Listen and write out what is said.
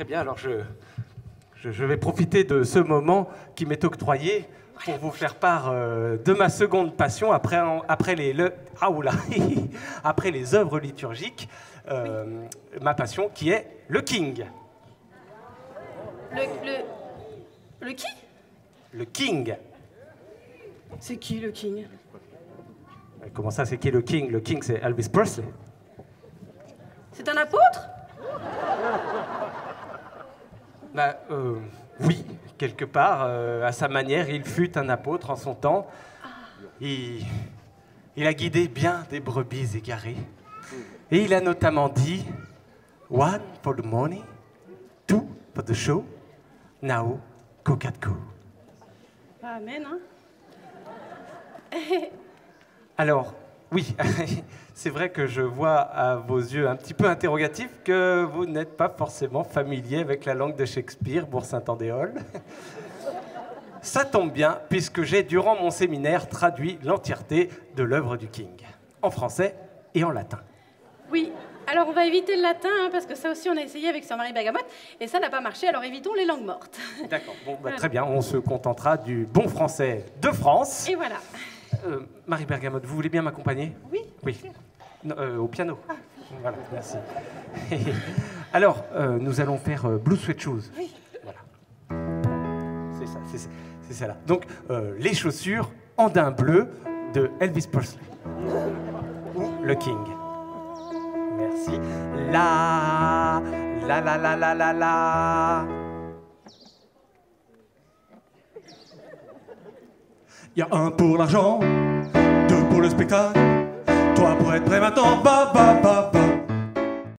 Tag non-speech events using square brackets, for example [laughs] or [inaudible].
Très bien, alors je, je, je vais profiter de ce moment qui m'est octroyé pour vous faire part euh, de ma seconde passion après, après, les, le- ah, oula, [laughs] après les œuvres liturgiques, euh, ma passion qui est le King. Le, le, le qui? Le King. C'est qui le king? Euh, Comment ça, c'est qui le King? Le King, c'est Elvis Presley. C'est un apôtre? Bah, euh, oui, quelque part, euh, à sa manière, il fut un apôtre en son temps. Il, il a guidé bien des brebis égarées. Et il a notamment dit One for the money, two for the show, now go. Amen, hein Alors, oui, [laughs] c'est vrai que je vois à vos yeux un petit peu interrogatifs que vous n'êtes pas forcément familier avec la langue de Shakespeare, Bourg-Saint-Andéol. [laughs] Ça tombe bien, puisque j'ai, durant mon séminaire, traduit l'entièreté de l'œuvre du King, en français et en latin. Oui. Alors on va éviter le latin, hein, parce que ça aussi on a essayé avec Sœur Marie Bergamote, et ça n'a pas marché, alors évitons les langues mortes. D'accord, bon, bah, [laughs] très bien, on se contentera du bon français de France. Et voilà. Euh, Marie Bergamote, vous voulez bien m'accompagner? Oui. Oui. Non, euh, au piano. Voilà, merci. [laughs] Alors, euh, nous allons faire Blue Sweat Shoes. Oui. Voilà. C'est ça, c'est ça, c'est ça là. Donc, les chaussures andin bleu de Elvis Presley. Ou le King. Merci. La, la, la, la, la, la, la. Y a un pour l'argent, deux pour le spectacle. Toi pour être prêt maintenant.